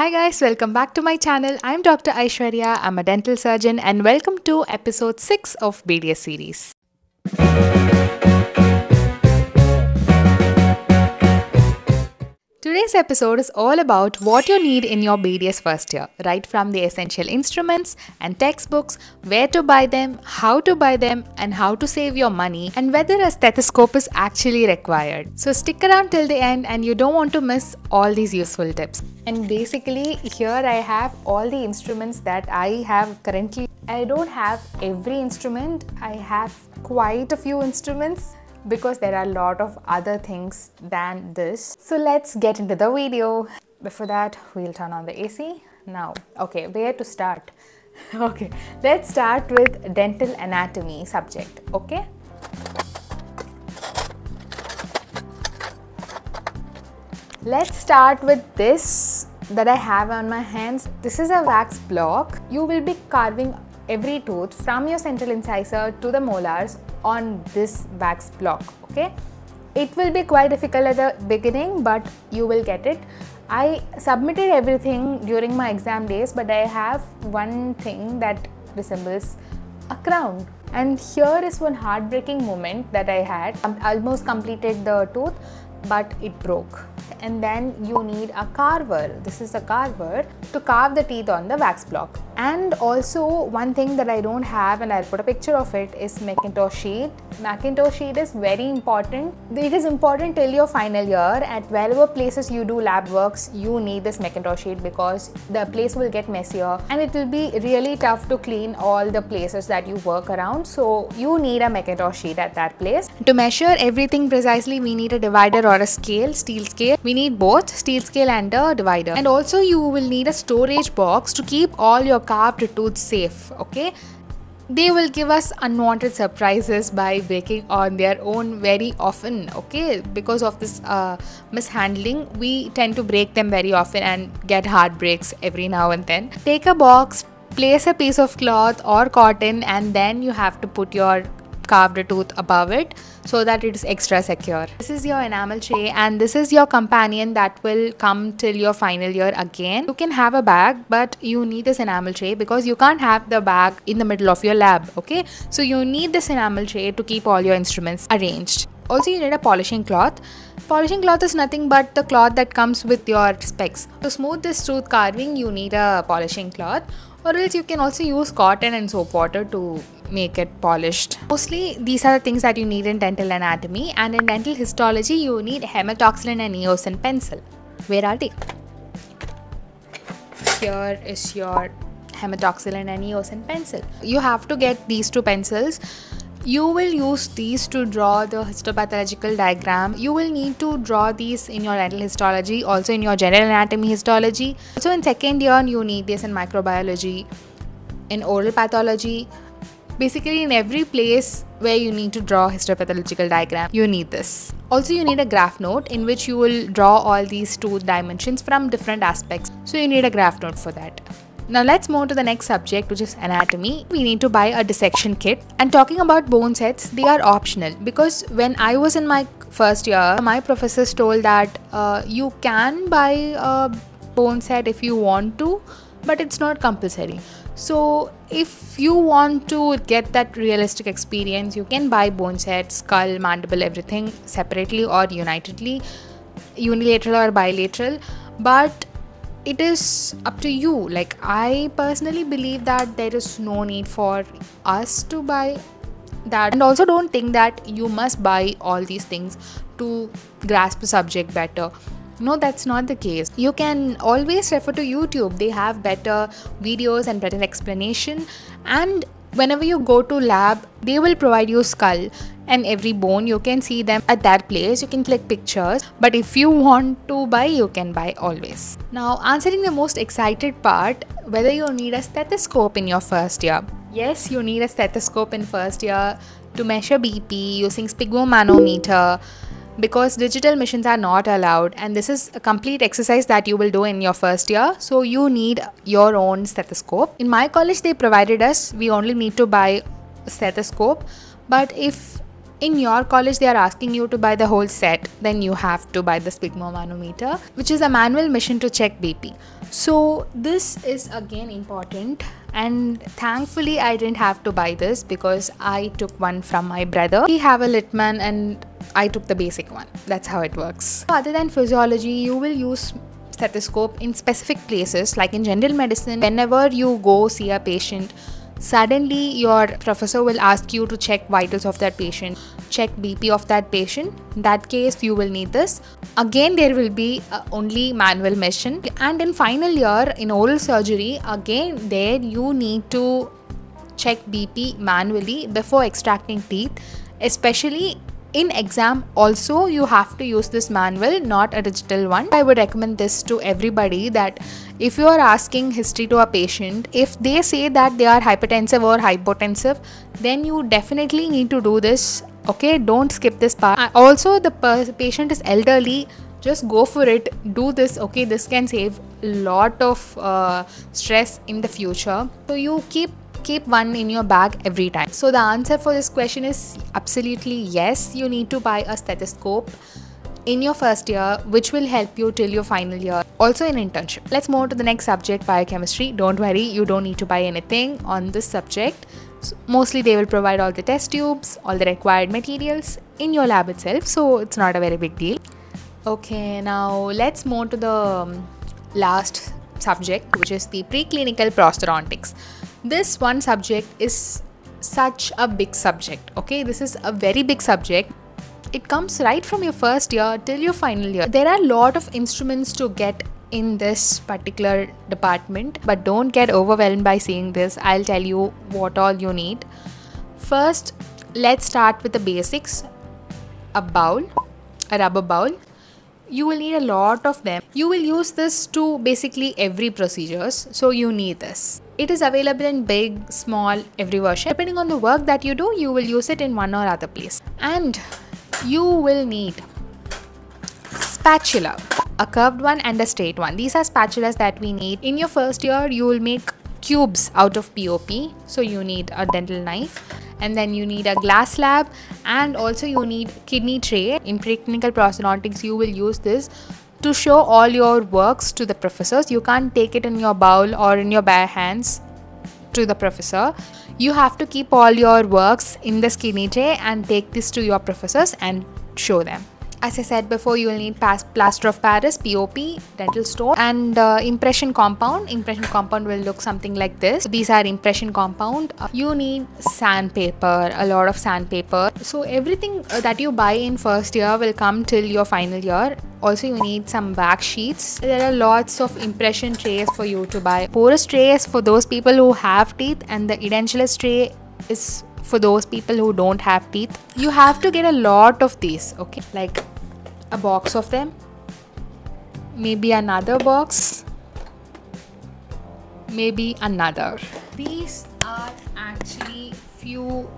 Hi guys, welcome back to my channel. I'm Dr. Aishwarya. I'm a dental surgeon and welcome to episode 6 of BDS series. Today's episode is all about what you need in your BDS first year, right from the essential instruments and textbooks, where to buy them, how to buy them, and how to save your money, and whether a stethoscope is actually required. So stick around till the end and you don't want to miss all these useful tips. And basically, here I have all the instruments that I have currently. I don't have every instrument, I have quite a few instruments because there are a lot of other things than this. So let's get into the video. Before that, we'll turn on the AC. Now, okay, where to start? okay, let's start with dental anatomy subject, okay? Let's start with this that I have on my hands. This is a wax block. You will be carving every tooth from your central incisor to the molars on this wax block okay? It will be quite difficult at the beginning but you will get it. I submitted everything during my exam days but i have one thing that resembles a crown. And here is one heartbreaking moment that i had. I almost completed the tooth but it broke. And then you need a carver. This is a carver to carve the teeth on the wax block. And also one thing that I don't have and I'll put a picture of it is Macintosh sheet. Macintosh sheet is very important. It is important till your final year at wherever places you do lab works you need this Macintosh sheet because the place will get messier and it will be really tough to clean all the places that you work around. So you need a Macintosh sheet at that place. To measure everything precisely we need a divider or a scale steel scale. We need both steel scale and a divider. And also you will need a storage box to keep all your carved tooth safe okay? They will give us unwanted surprises by breaking on their own very often okay? Because of this uh, mishandling we tend to break them very often and get heartbreaks every now and then. Take a box place a piece of cloth or cotton and then you have to put your carved tooth above it so that it is extra secure. This is your enamel tray and this is your companion that will come till your final year again. You can have a bag but you need this enamel tray because you can't have the bag in the middle of your lab okay. So you need this enamel tray to keep all your instruments arranged. Also you need a polishing cloth. Polishing cloth is nothing but the cloth that comes with your specs. To smooth this tooth carving you need a polishing cloth or else you can also use cotton and soap water to make it polished. Mostly these are the things that you need in dental anatomy and in dental histology you need hematoxylin and eosin pencil. Where are they? Here is your hematoxylin and eosin pencil. You have to get these two pencils you will use these to draw the histopathological diagram you will need to draw these in your dental histology also in your general anatomy histology also in second year you need this in microbiology in oral pathology basically in every place where you need to draw histopathological diagram you need this also you need a graph note in which you will draw all these two dimensions from different aspects so you need a graph note for that now let's move to the next subject which is anatomy. We need to buy a dissection kit and talking about bone sets they are optional because when I was in my first year my professors told that uh, you can buy a bone set if you want to but it's not compulsory. So if you want to get that realistic experience you can buy bone set, skull, mandible everything separately or unitedly unilateral or bilateral. But it is up to you. Like i personally believe that there is no need for us to buy that. And also don't think that you must buy all these things to grasp the subject better no that's not the case. You can always refer to youtube. They have better videos and better explanation. And whenever you go to lab they will provide you skull and every bone. You can see them at that place. You can click pictures. But if you want to buy you can buy always. Now answering the most excited part whether you need a stethoscope in your first year. Yes you need a stethoscope in first year to measure bp using sphygmomanometer because digital machines are not allowed and this is a complete exercise that you will do in your first year. So you need your own stethoscope. In my college they provided us we only need to buy a stethoscope. But if in your college they are asking you to buy the whole set then you have to buy the sphygmomanometer which is a manual machine to check bp so this is again important and thankfully i didn't have to buy this because i took one from my brother. He have a Littmann and i took the basic one. That's how it works. Other than physiology you will use stethoscope in specific places like in general medicine. Whenever you go see a patient suddenly your professor will ask you to check vitals of that patient check bp of that patient. In that case you will need this. Again there will be uh, only manual machine. And in final year in oral surgery again there you need to check bp manually before extracting teeth especially in exam also you have to use this manual not a digital one. I would recommend this to everybody that if you are asking history to a patient if they say that they are hypertensive or hypotensive then you definitely need to do this. Okay don't skip this part. Also the patient is elderly just go for it. Do this okay this can save a lot of uh, stress in the future. So you keep keep one in your bag every time. So the answer for this question is absolutely yes. You need to buy a stethoscope in your first year which will help you till your final year. Also in internship. Let's move to the next subject biochemistry. Don't worry you don't need to buy anything on this subject. So mostly they will provide all the test tubes all the required materials in your lab itself so it's not a very big deal. Okay now let's move to the um, last subject which is the preclinical prosthodontics this one subject is such a big subject okay? This is a very big subject. It comes right from your first year till your final year. There are a lot of instruments to get in this particular department but don't get overwhelmed by seeing this. I'll tell you what all you need. First let's start with the basics. A bowl a rubber bowl. You will need a lot of them. You will use this to basically every procedures so you need this it is available in big, small, every version. Depending on the work that you do, you will use it in one or other place. And you will need spatula, a curved one and a straight one. These are spatulas that we need. In your first year, you will make cubes out of POP. So you need a dental knife and then you need a glass slab and also you need kidney tray. In preclinical prosthodontics, you will use this to show all your works to the professors. You can't take it in your bowl or in your bare hands to the professor. You have to keep all your works in the kidney tray and take this to your professors and show them. As I said before, you will need plaster of Paris, POP, dental stone, and uh, impression compound. Impression compound will look something like this. These are impression compound. Uh, you need sandpaper, a lot of sandpaper. So everything uh, that you buy in first year will come till your final year. Also, you need some wax sheets. There are lots of impression trays for you to buy. Porous trays for those people who have teeth, and the edentulous tray is for those people who don't have teeth. You have to get a lot of these, okay? Like a box of them, maybe another box, maybe another. These are actually few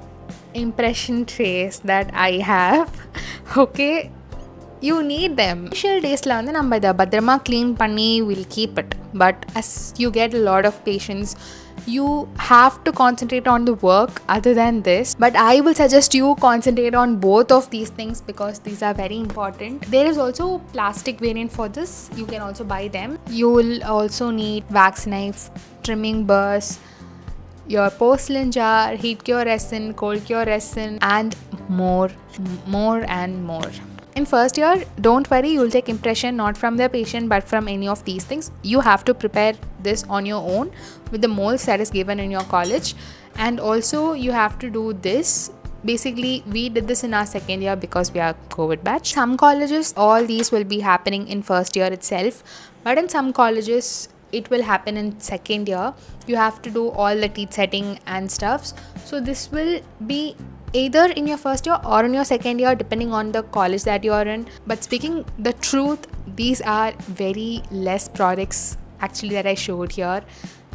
impression trays that I have, okay? You need them initial டேஸில் வந்து நம்ம இதை பத்திரமா clean பண்ணி will keep it but as you get lot of patience you have to concentrate on the work other than this. But i will suggest you concentrate on both of these things because these are very important. There is also plastic variant for this. You can also buy them. You will also need wax knife trimming burrs your porcelain jar heat cure resin cold cure resin and more more and more in first year don't worry you'll take impression not from the patient but from any of these things. You have to prepare this on your own with the molds that is given in your college. And also you have to do this. Basically we did this in our second year because we are covid batch. Some colleges all these will be happening in first year itself. But in some colleges it will happen in second year. You have to do all the teeth setting and stuffs. So this will be either in your first year or in your second year depending on the college that you are in. But speaking the truth these are very less products actually that i showed here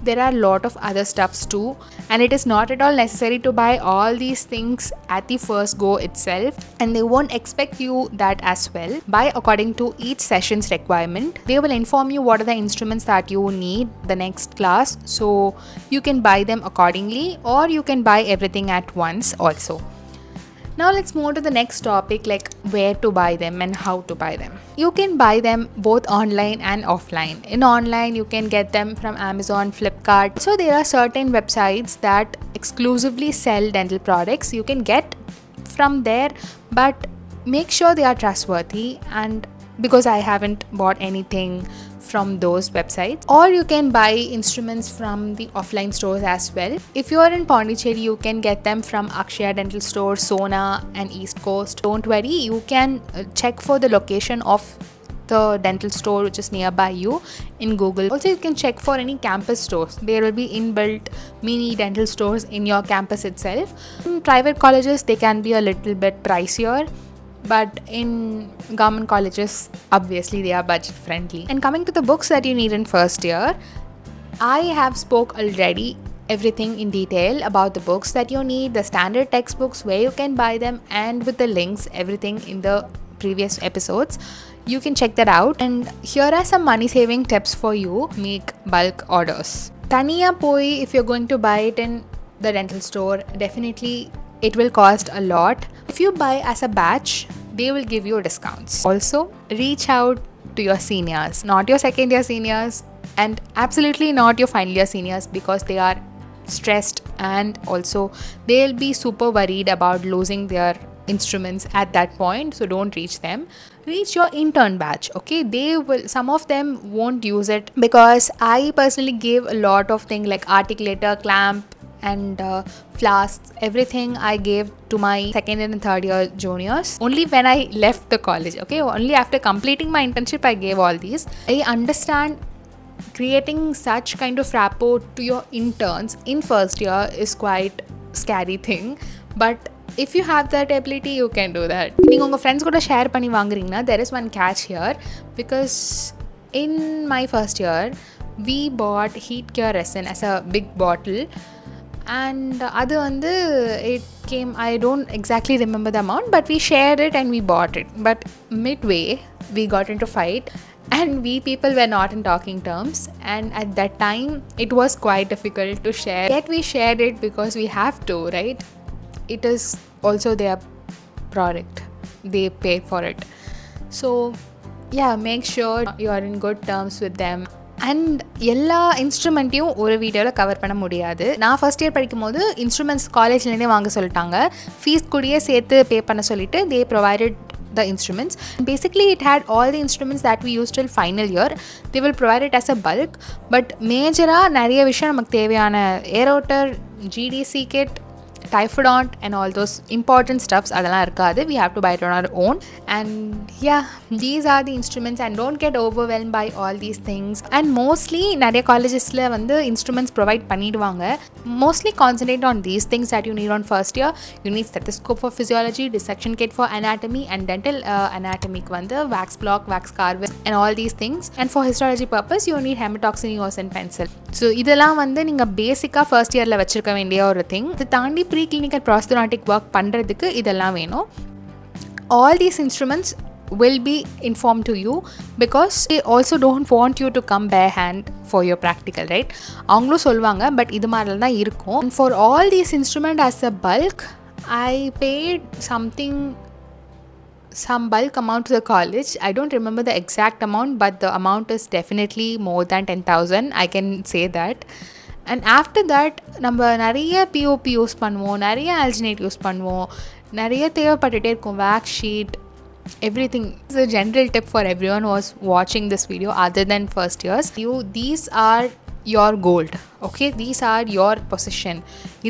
there are a lot of other stuffs too and it is not at all necessary to buy all these things at the first go itself. And they won't expect you that as well. Buy according to each session's requirement. They will inform you what are the instruments that you need the next class. So you can buy them accordingly or you can buy everything at once also now let's move to the next topic like where to buy them and how to buy them. You can buy them both online and offline. In online you can get them from amazon flipkart. So there are certain websites that exclusively sell dental products. You can get from there but make sure they are trustworthy and because I haven't bought anything from those websites or you can buy instruments from the offline stores as well if you are in Pondicherry you can get them from Akshaya Dental Store Sona and East Coast don't worry you can uh, check for the location of the dental store which is nearby you in Google. Also, you can check for any campus stores. There will be inbuilt mini dental stores in your campus itself. In private colleges, they can be a little bit pricier but in government colleges obviously they are budget friendly and coming to the books that you need in first year i have spoke already everything in detail about the books that you need the standard textbooks where you can buy them and with the links everything in the previous episodes. You can check that out. And here are some money saving tips for you. Make bulk orders. Taniya poi if you're going to buy it in the dental store definitely it will cost a lot. If you buy as a batch they will give you discounts. Also reach out to your seniors not your second year seniors and absolutely not your final year seniors because they are stressed and also they'll be super worried about losing their instruments at that point so don't reach them. Reach your intern batch okay? They will some of them won't use it because i personally gave a lot of things like articulator clamp and uh, flasks everything i gave to my second and third year juniors only when i left the college okay only after completing my internship i gave all these i understand creating such kind of rapport to your interns in first year is quite scary thing but if you have that ability you can do that நீங்கள் உங்கள் friends கூட share பண்ணி வாங்குறீங்கன்னா there is one catch here because in my first year we bought heat gear resin as a big bottle and அது வந்து it came I don't exactly remember the amount but we share it and we bought it but mid way we got into fight and we people were not in talking terms and at that time it was quite difficult to share yet we shared it because we have to right it is also their product they pay for it so yeah make sure you are in good terms with them and எல்லா இன்ஸ்ட்ருமெண்ட்டையும் ஒரு வீடியோவில் cover பண்ண முடியாது நான் first year படிக்கும் போது instruments காலேஜ்லேருந்தே வாங்க சொல்லிட்டாங்க ஃபீஸ் கூடயே சேர்த்து பே பண்ண சொல்லிட்டு they provided the instruments. Basically, it had all the instruments that we used till final year. They will provide it as a bulk. But மேஜராக நிறைய விஷயம் நமக்கு தேவையான airotor GDC kit typodont and all those important stuffs அதெல்லாம் இருக்காது. We have to buy it on our own and yeah these are the instruments and don't get ஓவர்வெல் by all these things and mostly நிறைய காலேஜஸில் வந்து instruments provide பண்ணிடுவாங்க. Mostly concentrate on these things at you need on first year you need stethoscope for physiology dissection kit for anatomy and dental அனாட்டமிக்கு வந்து wax black wax carver and all these things and for histology purpose you need haematoxylin eosin and pencil so இதெல்லாம் வந்து நீங்கள் பேசிக்காக first இயரில் வச்சுருக்க வேண்டிய ஒரு thing இது தாண்டி ப்ரீ கிளினிக்கல் ப்ராஸ்தனாட்டிக் ஒர்க் பண்ணுறதுக்கு இதெல்லாம் வேணும் all these instruments will be informed to you because they also don't want you to come bare hand for your practical right அவங்களும் சொல்லுவாங்க பட் இது மாதிரிலாம் தான் இருக்கும் and for all these instrument as a bulk I paid something some bulk amount to the college. I don't remember the exact amount, but the amount is definitely more than 10,000. I can say that. And after that நம்ம நிறைய POP use பண்ணுவோம் நிறைய alginate use பண்ணுவோம் நிறைய தேவைப்பட்டுட்டே இருக்கும் wax sheet everything is a general tip for everyone was வாட்சிங் this video other than first years you these are your gold okay these are your possession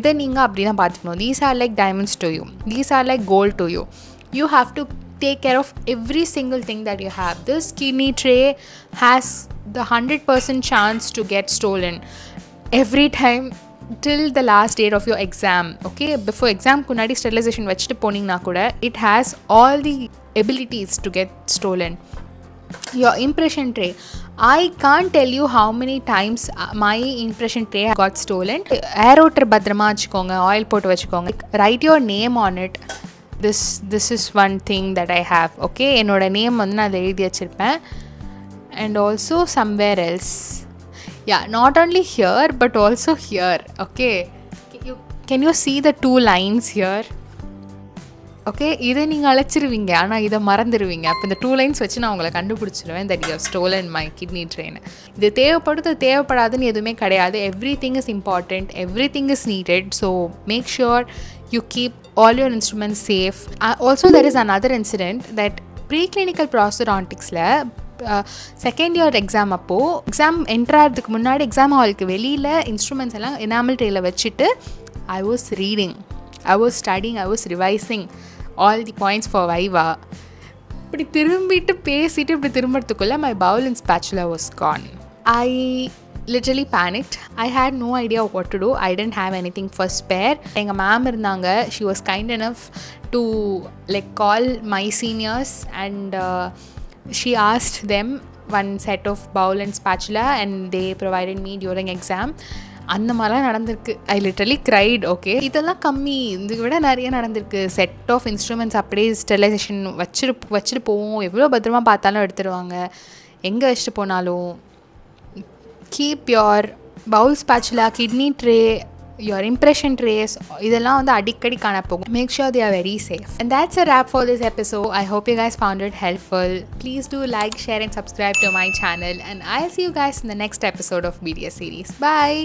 இதை நீங்கள் அப்படி தான் பார்த்துக்கணும் these are like diamonds to you these are like gold to you you have to take care of every single thing that you have. This kidney tray has the 100% chance to get stolen Every time till the last date of your exam okay before எக்ஸாம்க்கு முன்னாடி sterilisation வச்சுட்டு போனீங்கன்னா கூட it has all the abilities to get stolen your impression tray i can't tell you how many times my impression tray got stolen aeroter பத்திரமா வச்சுக்கோங்க oil போட்டு வச்சுக்கோங்க write your name on it this this is one thing that I have okay என்னோட நேம் வந்து நான் அதை எழுதி வச்சுருப்பேன் and also somewhere else ya not only here but also here okay you can you see the two lines here okay இதை நீங்கள் அழைச்சிருவீங்க ஆனால் இதை மறந்துடுவீங்க அப்போ இந்த டூ லைன்ஸ் வச்சு நான் உங்களை கண்டுபிடிச்சிருவேன். That you stolen my kidney tray இது தேவைப்படுது தேவைப்படாதுன்னு எதுவுமே கிடையாது. Everything is important everything is needed so make sure you keep all your instruments safe also there is another incident that pre clinical ப்ராசர் ஆன்டிக்ஸில் செகண்ட் இயர் எக்ஸாம் அப்போது exam என்ட்ராகிறதுக்கு முன்னாடி எக்ஸாம் ஹாலுக்கு வெளியில் இன்ஸ்ட்ருமெண்ட்ஸ் எல்லாம் எனாமல் ட்ரேயில் வச்சுட்டு I was reading I was studying I was revising all the points for viva இப்படி திரும்பிட்டு பேசிட்டு இப்படி திரும்புறதுக்குள்ளே my bowl in spatula was gone I literally panicked I had no idea what to do I didn't have anything first spare எங்கள் ma'am இருந்தாங்க. She was kind enough to like call my seniors and she asked them one set of bowl and spatula and they provided me during exam அந்த மாதிரிலாம் நடந்திருக்கு. ஐ literally cried okay இதெல்லாம் கம்மி. இது விட நிறைய நடந்திருக்கு. செட் ஆஃப் இன்ஸ்ட்ருமெண்ட்ஸ் அப்படியே ஸ்டெரிலைசேஷன் வச்சுரு வச்சுட்டு போவோம் எவ்வளோ பத்திரமா பார்த்தாலும் எடுத்துருவாங்க. எங்கே வச்சுட்டு போனாலும்? Keep your bowl spatula kidney tray your impression trays இதெல்லாம் வந்து அடிக்கடி காண போகும் make sure they are very safe and that's a wrap for this episode I hope you guys found it helpful please do like share and subscribe to my channel and I see you guys இந்த next episode of media series bye